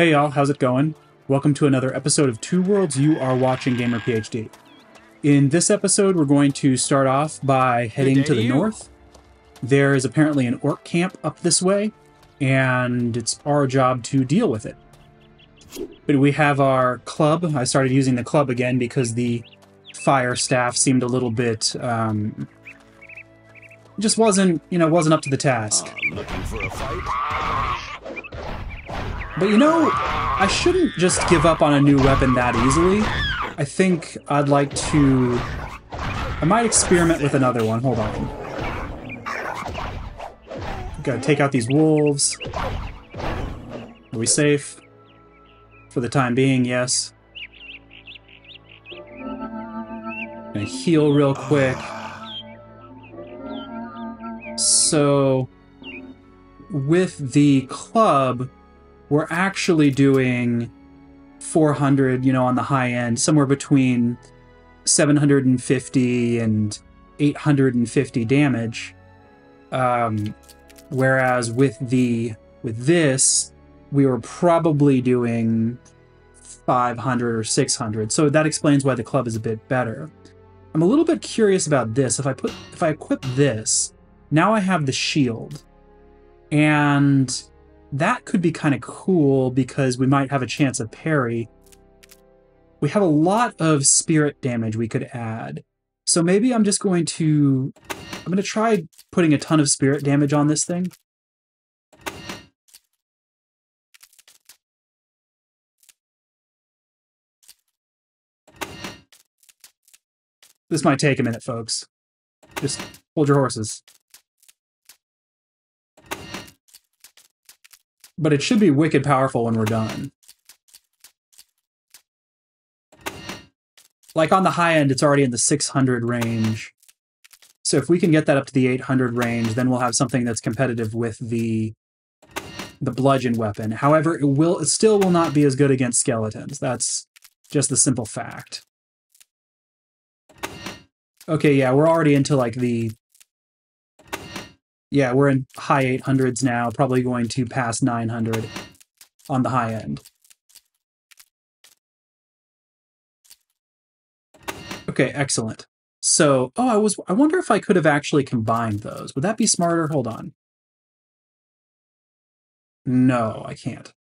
Hey y'all, how's it going? Welcome to another episode of Two Worlds You Are Watching Gamer PhD. In this episode, we're going to start off by heading to the you. north. There is apparently an orc camp up this way, and it's our job to deal with it. But we have our club. I started using the club again because the fire staff seemed a little bit um, just wasn't you know wasn't up to the task. Looking for a fight? But you know, I shouldn't just give up on a new weapon that easily. I think I'd like to. I might experiment with another one. Hold on. Gotta take out these wolves. Are we safe? For the time being, yes. Gonna heal real quick. So, with the club, we're actually doing 400, you know, on the high end, somewhere between 750 and 850 damage. Um, whereas with the with this, we were probably doing 500 or 600. So that explains why the club is a bit better. I'm a little bit curious about this. If I put if I equip this, now I have the shield. And that could be kind of cool because we might have a chance of parry. We have a lot of spirit damage we could add. So maybe I'm just going to I'm going to try putting a ton of spirit damage on this thing. This might take a minute, folks. Just hold your horses. But it should be wicked powerful when we're done. Like on the high end, it's already in the 600 range. So if we can get that up to the 800 range, then we'll have something that's competitive with the the bludgeon weapon. However, it will it still will not be as good against skeletons. That's just the simple fact. Okay, yeah, we're already into like the yeah, we're in high 800s now, probably going to pass 900 on the high end. Okay, excellent. So, oh, I was I wonder if I could have actually combined those. Would that be smarter? Hold on. No, I can't.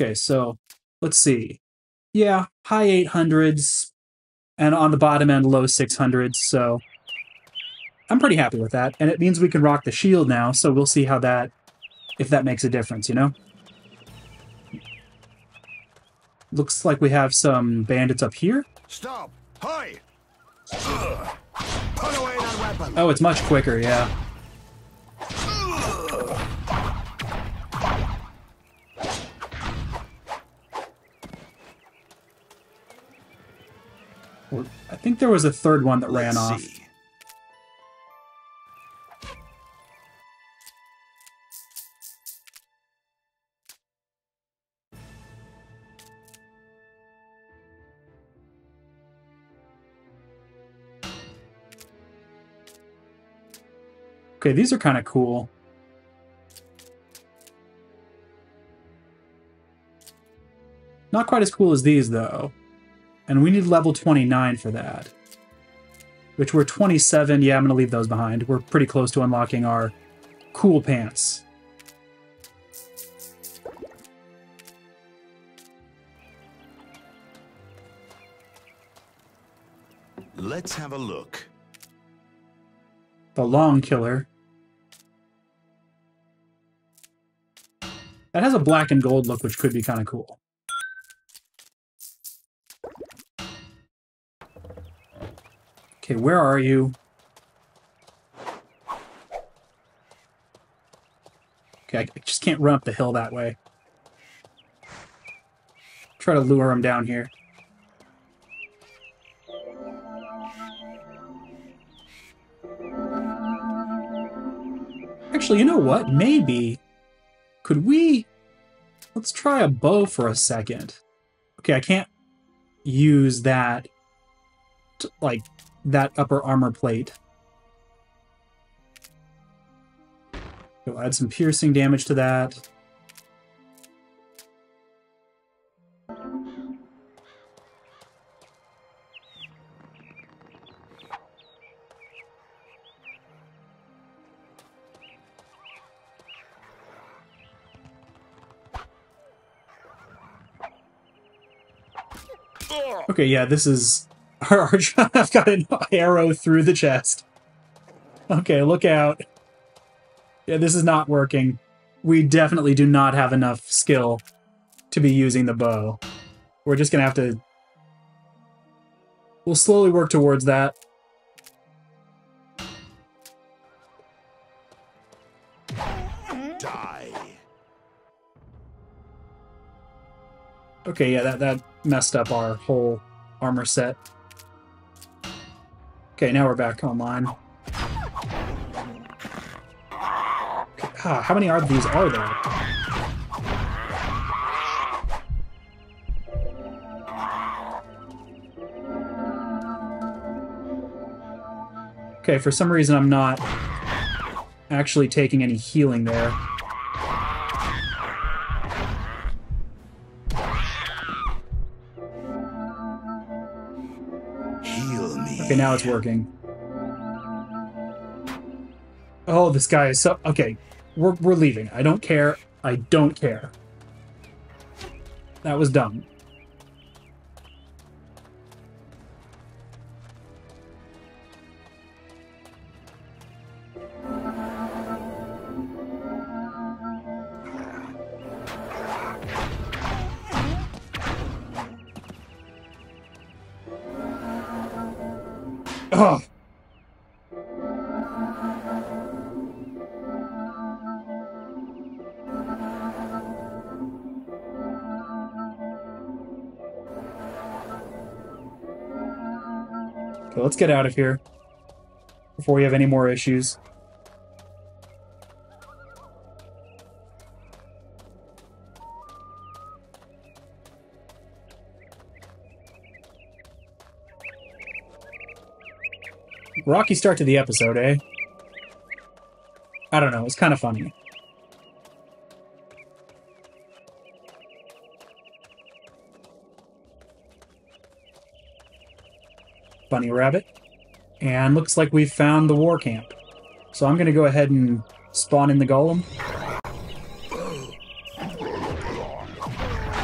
Okay, so let's see. Yeah, high 800s and on the bottom end low 600s, so I'm pretty happy with that. And it means we can rock the shield now, so we'll see how that if that makes a difference, you know? Looks like we have some bandits up here. Stop! Hi! Put away that weapon! Oh, it's much quicker, yeah. I think there was a third one that ran Let's off. see. Okay, these are kind of cool. Not quite as cool as these, though. And we need level 29 for that. Which we're 27. Yeah, I'm going to leave those behind. We're pretty close to unlocking our cool pants. Let's have a look. The Long Killer. That has a black and gold look, which could be kind of cool. Okay, where are you? Okay, I just can't run up the hill that way. Try to lure him down here. Actually, you know what? Maybe. Could we. Let's try a bow for a second. Okay, I can't use that. t- like, that upper armor plate. We'll add some piercing damage to that. Okay, yeah, this is our, our I've got an arrow through the chest. Okay, look out. Yeah, this is not working. We definitely do not have enough skill to be using the bow. We're just gonna have to... We'll slowly work towards that. Die. Okay, yeah, that, that messed up our whole armor set. Okay, now we're back online. Ah, how many of these are there? Okay, for some reason I'm not actually taking any healing there. Okay, now it's working. Oh, this guy is so... Okay, we're, we're leaving. I don't care. I don't care. That was dumb. Get out of here before we have any more issues. Rocky start to the episode, eh? I don't know, it's kind of funny. Bunny Rabbit. And looks like we've found the war camp. So I'm going to go ahead and spawn in the golem.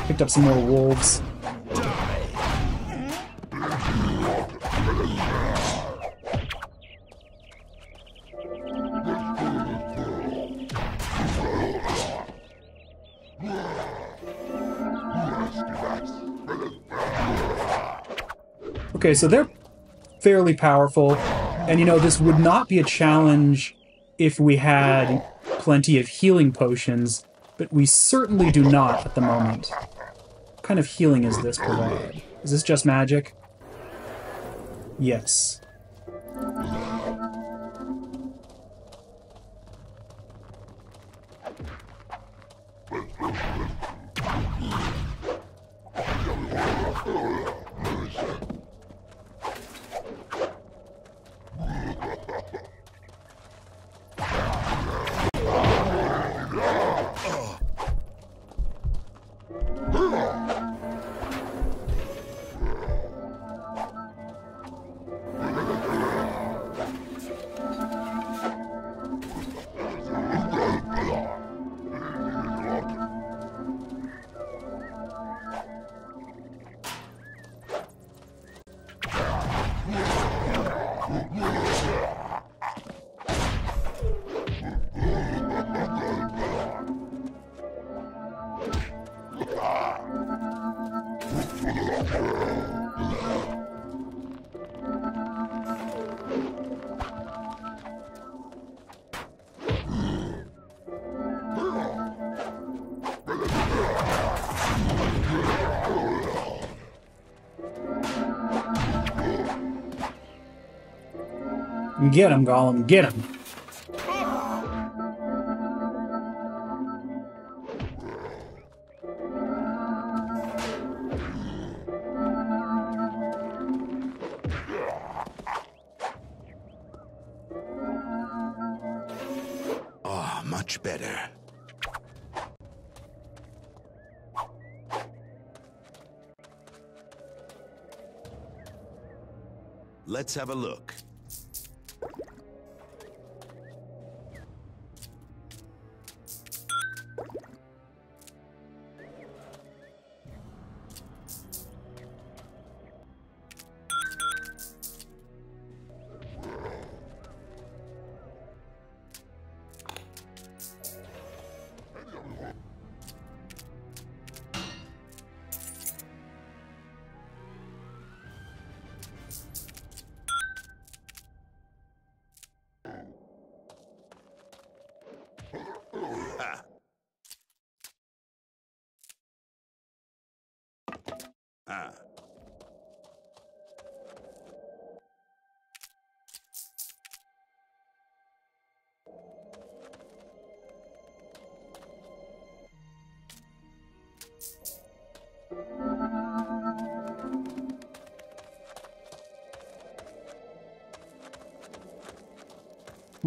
Picked up some more wolves. Okay, so they're fairly powerful. And you know, this would not be a challenge if we had plenty of healing potions, but we certainly do not at the moment. What kind of healing is this provide? Is this just magic? Yes. Get him, Golem, get him. Ah, much better. Let's have a look.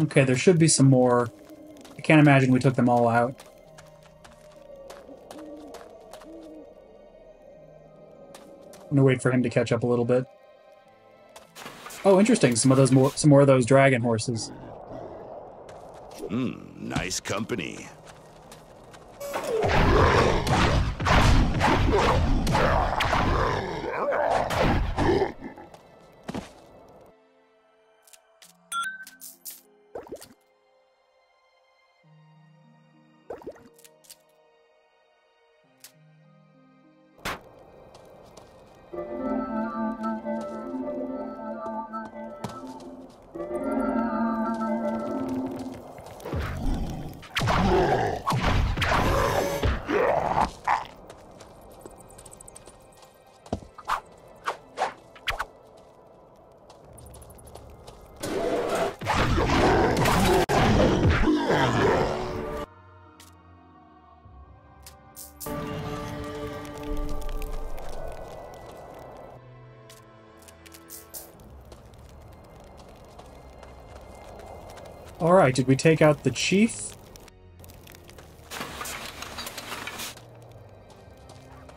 Okay, there should be some more. I can't imagine we took them all out. I'm gonna wait for him to catch up a little bit. Oh, interesting. Some of those more, some more of those dragon horses. Hmm, nice company. Alright, did we take out the chief?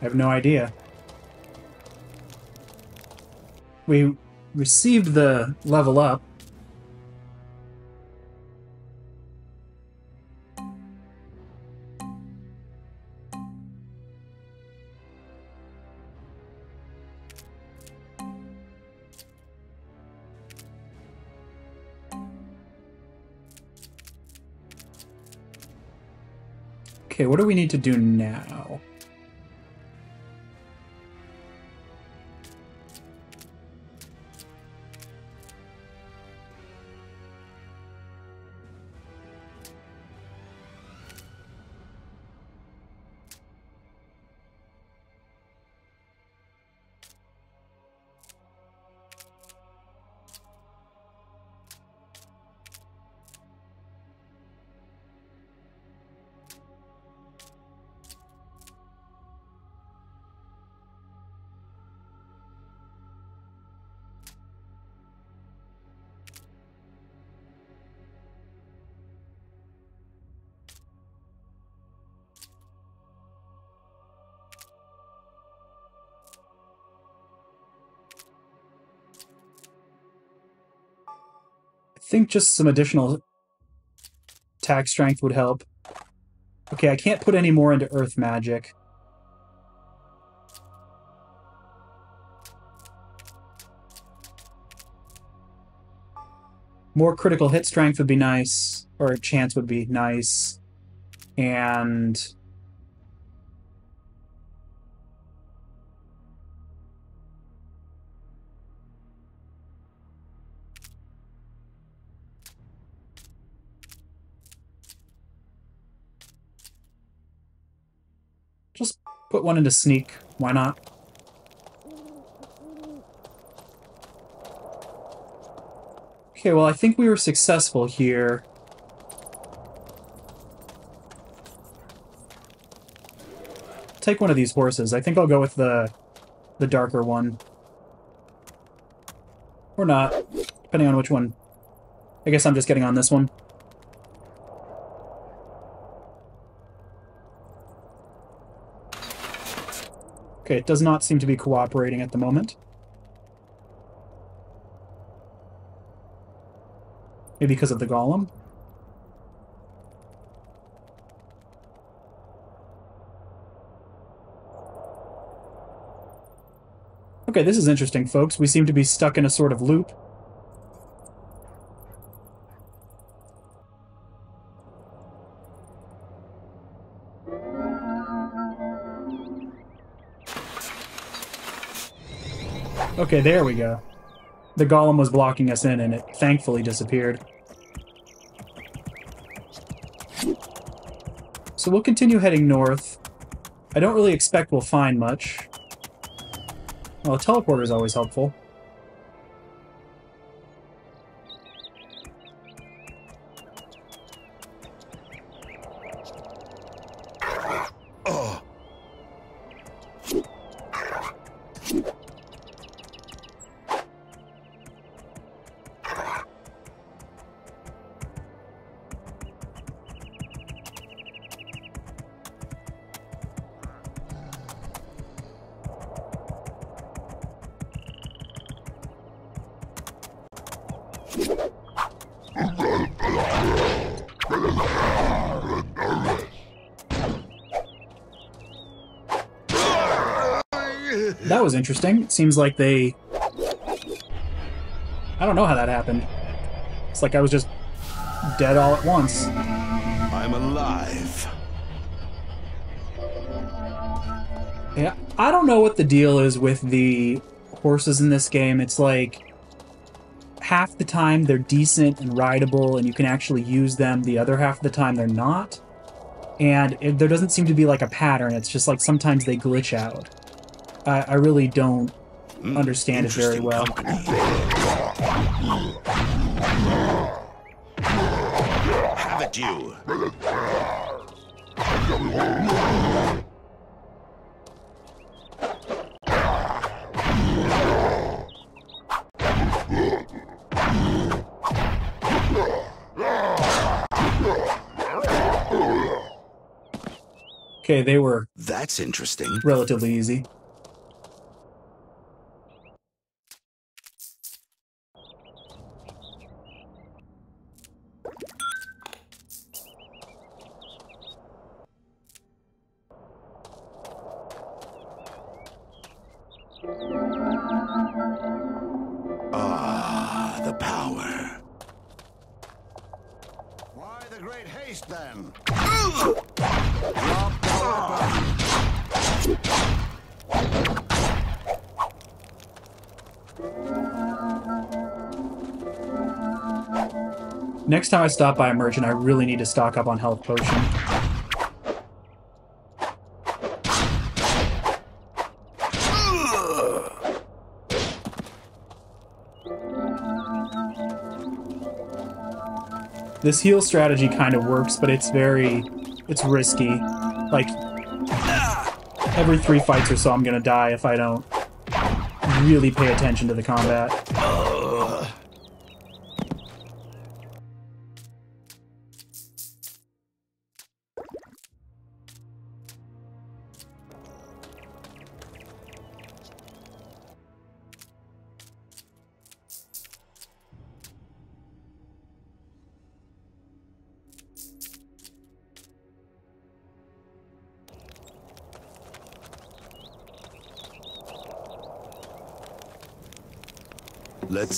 I have no idea. We received the level up. What do we need to do now? Think just some additional attack strength would help. Okay, I can't put any more into earth magic. More critical hit strength would be nice, or chance would be nice. And just put one into sneak. Why not? Okay, well, I think we were successful here. Take one of these horses. I think I'll go with the the darker one. Or not, depending on which one. I guess I'm just getting on this one. Okay, it does not seem to be cooperating at the moment. Maybe because of the golem? Okay, this is interesting, folks. We seem to be stuck in a sort of loop. Okay, there we go. The golem was blocking us in, and it thankfully disappeared. So we'll continue heading north. I don't really expect we'll find much. Well, a teleporter is always helpful. Was interesting. It seems like they... I don't know how that happened. It's like I was just dead all at once. I'm alive. Yeah, I don't know what the deal is with the horses in this game. It's like half the time they're decent and rideable and you can actually use them. The other half of the time they're not. And it, there doesn't seem to be like a pattern. It's just like sometimes they glitch out. I, I really don't hmm, understand it very well. Have it you. Okay, they were That's interesting. relatively easy. Next time I stop by a merchant, I really need to stock up on health potion. This heal strategy kind of works, but it's very... it's risky. Like, every three fights or so I'm gonna die if I don't really pay attention to the combat.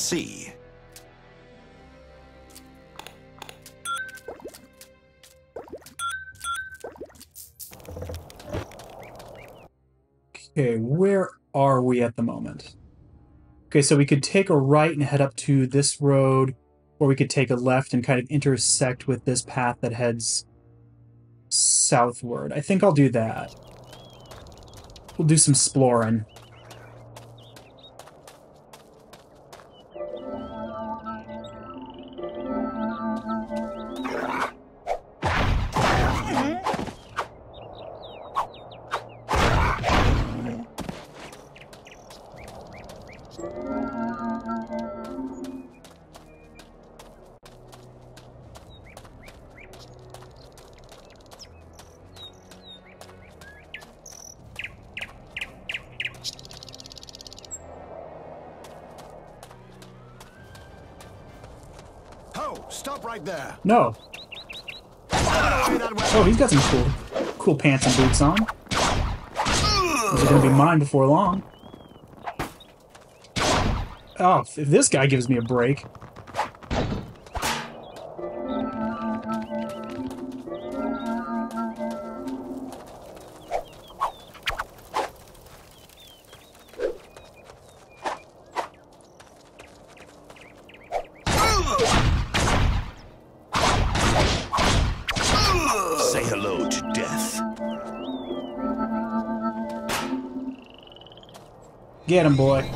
See. Okay, where are we at the moment? Okay, so we could take a right and head up to this road, or we could take a left and kind of intersect with this path that heads southward. I think I'll do that. We'll do some exploring. Boots on. Are gonna be mine before long. Oh, if this guy gives me a break. Get him, boy.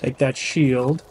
Take that shield.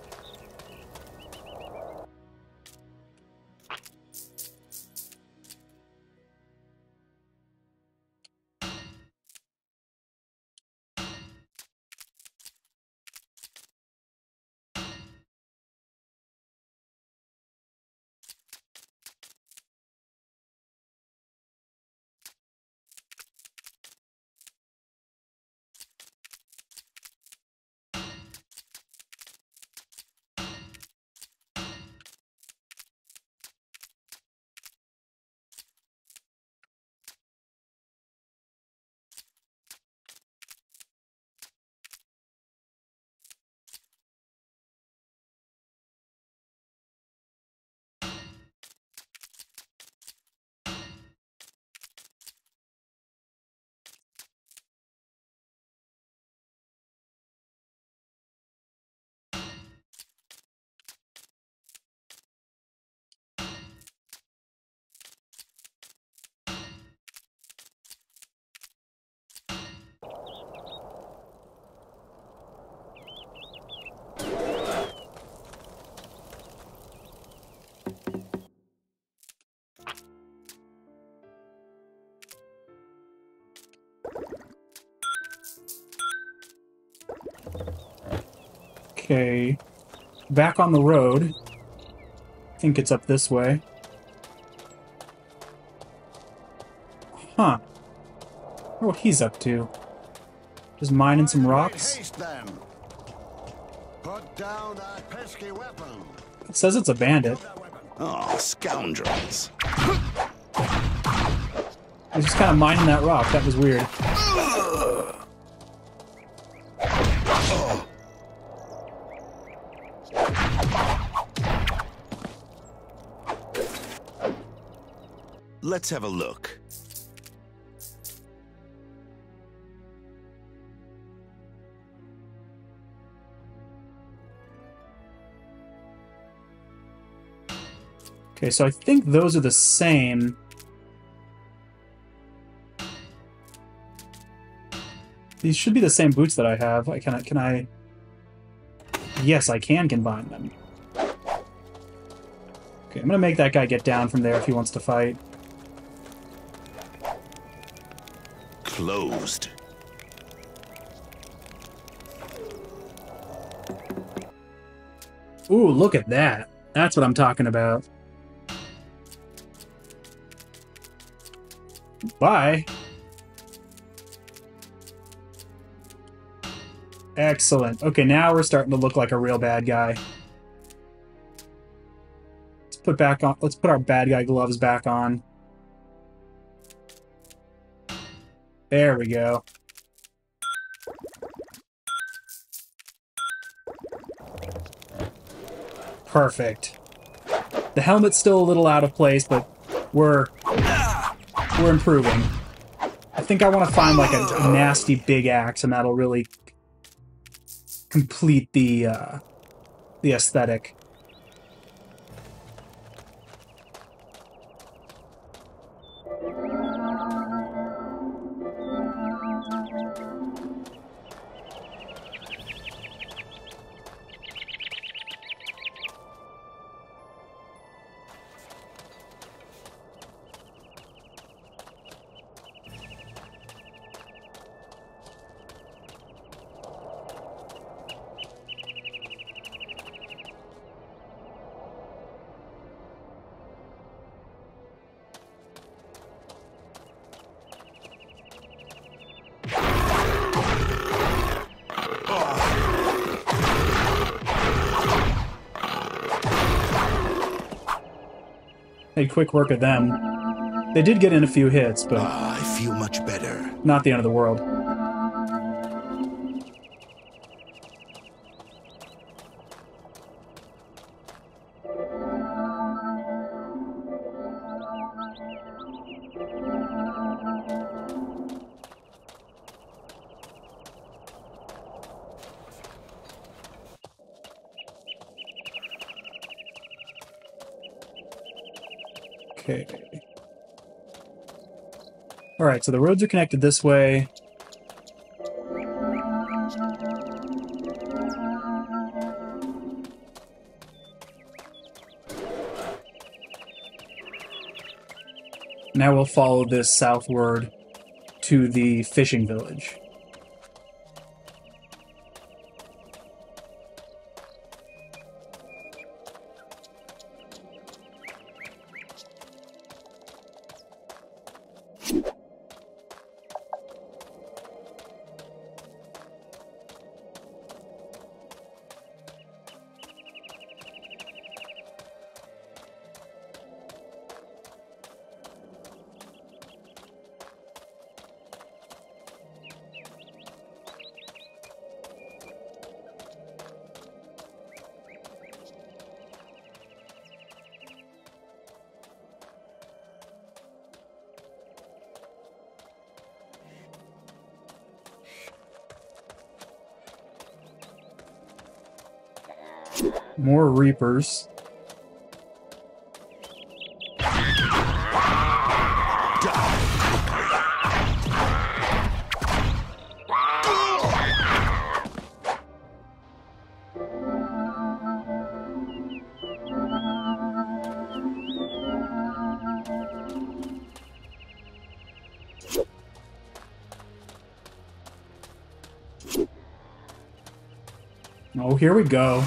Okay. Back on the road. I think it's up this way. Huh. Wonder what he's up to. Just mining some rocks. Put down that pesky weapon. It says it's a bandit. Oh, scoundrels. He's just kind of mining that rock. That was weird. Let's have a look. Okay, so I think those are the same. These should be the same boots that I have. I can I can I Yes, I can combine them. Okay, I'm gonna make that guy get down from there if he wants to fight. Closed. Ooh, look at that. That's what I'm talking about. Bye. Excellent. Okay, now we're starting to look like a real bad guy. Let's put back on let's put our bad guy gloves back on. There we go. Perfect. The helmet's still a little out of place, but we're we're improving. I think I want to find like a, nasty big axe, and that'll really complete the uh, the aesthetic. Made quick work of them. They did get in a few hits, but Ah, I feel much better. not the end of the world. Okay. All right, so the roads are connected this way. Now we'll follow this southward to the fishing village. More reapers. Oh, here we go.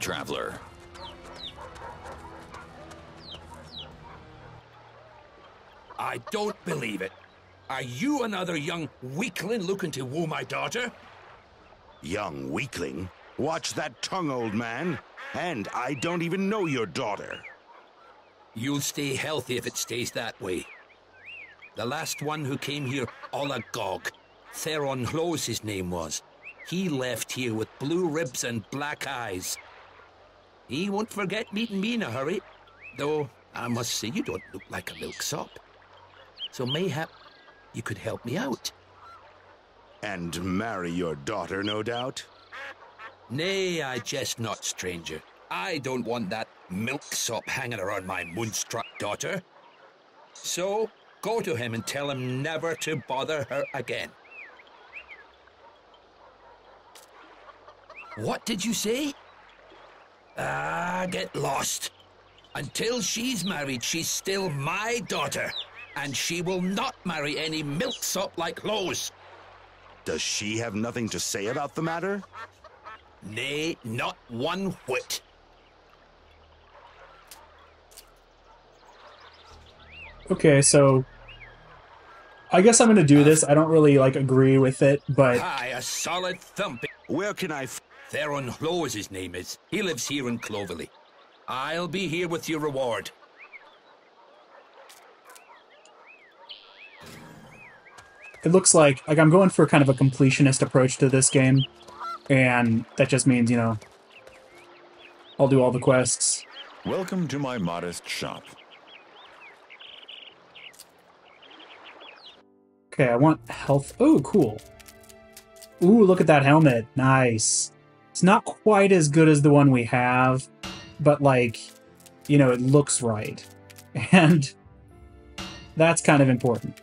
Traveler. I don't believe it. Are you another young weakling looking to woo my daughter? Young weakling. Watch that tongue, old man. And I don't even know your daughter. You'll stay healthy if it stays that way. The last one who came here all agog, Theron Close his name was. He left here with blue ribs and black eyes. He won't forget meeting me in a hurry, though I must say you don't look like a milksop. So mayhap you could help me out. And marry your daughter, no doubt? Nay, I jest not, stranger. I don't want that milksop hanging around my moonstruck daughter. So, go to him and tell him never to bother her again. What did you say? Ah, get lost. Until she's married, she's still my daughter, and she will not marry any milksop like Lowe's. Does she have nothing to say about the matter? Nay, not one whit. Okay, so I guess I'm gonna do this. I don't really like agree with it, but Aye, a solid thumping. Where can I f- Theron Lowe, as his name is. He lives here in Clovelly. I'll be here with your reward. it looks like like I'm going for kind of a completionist approach to this game, and that just means you know I'll do all the quests. Welcome to my modest shop. Okay, I want health. Oh, cool. Ooh, look at that helmet. Nice. It's not quite as good as the one we have, but like, you know, it looks right. And that's kind of important.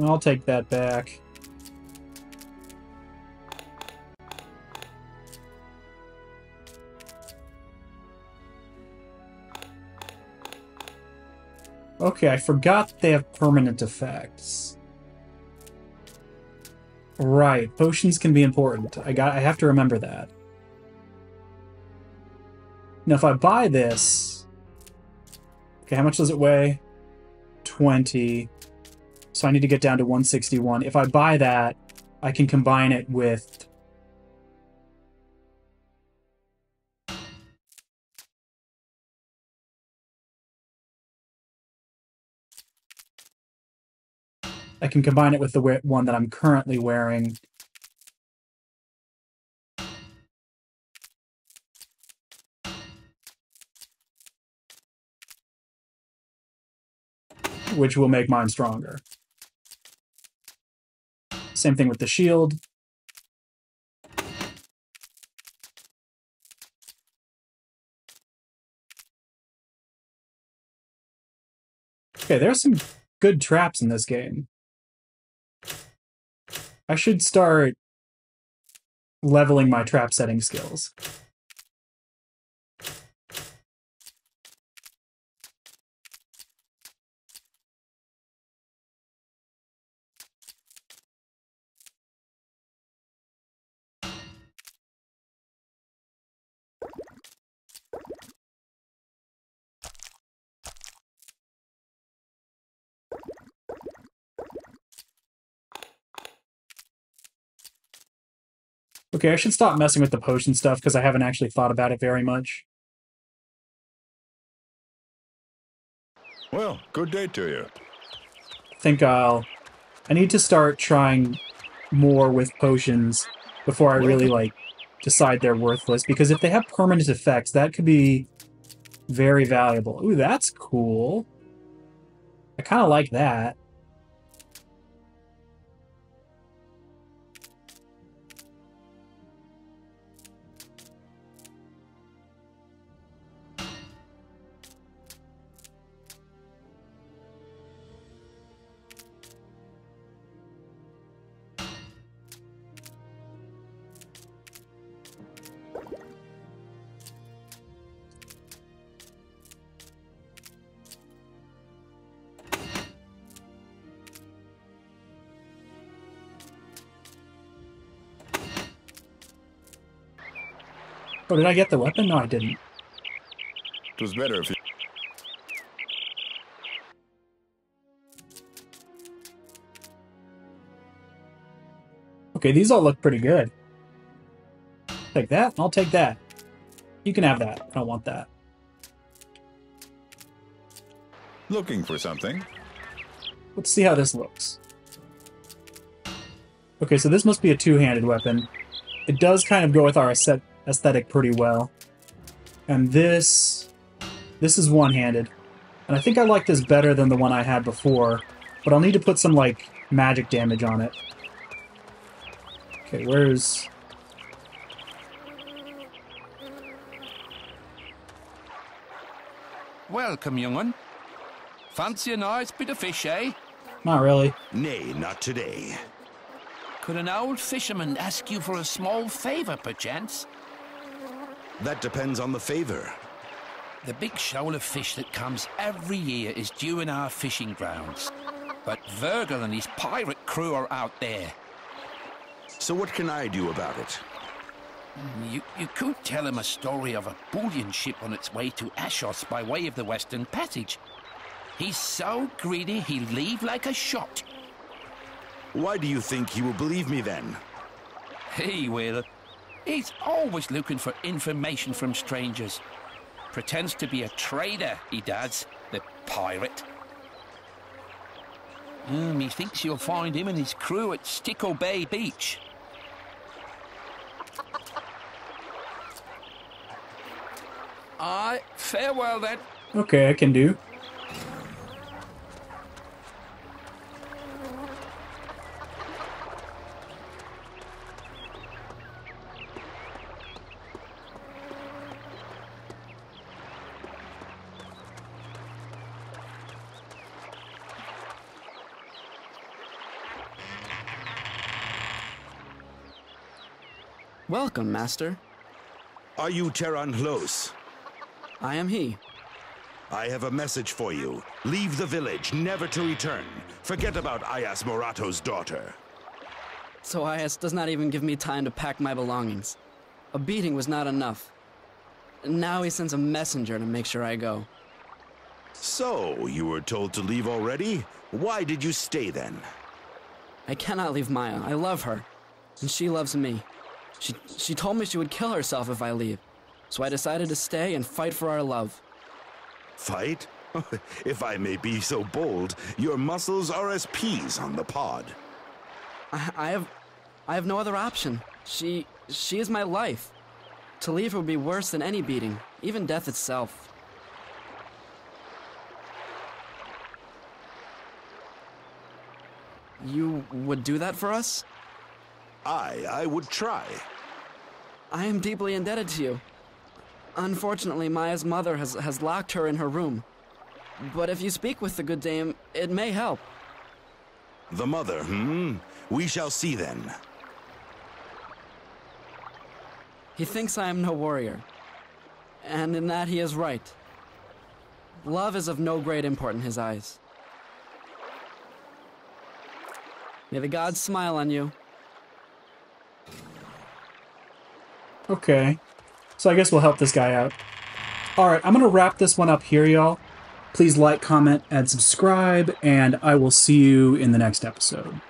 I'll take that back. Okay, I forgot they have permanent effects. Right, potions can be important. I got I have to remember that. Now if I buy this Okay, how much does it weigh? 20. So I need to get down to 161. If I buy that, I can combine it with I can combine it with the one that I'm currently wearing. Which will make mine stronger. Same thing with the shield. Okay, there's some good traps in this game. I should start leveling my trap setting skills. Okay, I should stop messing with the potion stuff because I haven't actually thought about it very much. Well, good day to you. I think I'll. I need to start trying more with potions before I really like decide they're worthless because if they have permanent effects, that could be very valuable. Ooh, that's cool. I kind of like that. Oh, did I get the weapon? No, I didn't. It was better if you. Okay, these all look pretty good. Take that, I'll take that. You can have that. I don't want that. Looking for something? Let's see how this looks. Okay, so this must be a two-handed weapon. It does kind of go with our aesthet- aesthetic pretty well. And this... This is one-handed. And I think I like this better than the one I had before, but I'll need to put some, like, magic damage on it. Okay, where's... Welcome, young one. Fancy a nice bit of fish, eh? Not really. Nay, not today. Could an old fisherman ask you for a small favor, perchance? That depends on the favor. The big shoal of fish that comes every year is due in our fishing grounds. But Virgil and his pirate crew are out there. So what can I do about it? Hmm, you, you could tell him a story of a bullion ship on its way to Ashos by way of the Western Passage. He's so greedy he'll leave like a shot. Why do you think he will believe me then? He will. He's always looking for information from strangers. Pretends to be a trader, he does, the pirate. Hmm, he thinks you'll find him and his crew at Stickle Bay Beach. Aye, farewell then. Okay, I can do. Welcome, master. Are you Terran Hlos? I am he. I have a message for you. Leave the village, never to return. Forget about Ayas Morato's daughter. So Ayas does not even give me time to pack my belongings. A beating was not enough. Now he sends a messenger to make sure I go. So, you were told to leave already? Why did you stay then? I cannot leave Maya. I love her. And she loves me. She, she told me she would kill herself if I leave. So I decided to stay and fight for our love. Fight? if I may be so bold, your muscles are as peas on the pod. I, I have I have no other option. She she is my life. To leave her would be worse than any beating, even death itself. You would do that for us? I, I would try. I am deeply indebted to you. Unfortunately, Maya's mother has, has locked her in her room. But if you speak with the good dame, it may help. The mother, hmm? We shall see then. He thinks I am no warrior. And in that he is right. Love is of no great import in his eyes. May the gods smile on you. Okay. So I guess we'll help this guy out. Alright, I'm going to wrap this one up here, y'all. Please like, comment, and subscribe, and I will see you in the next episode.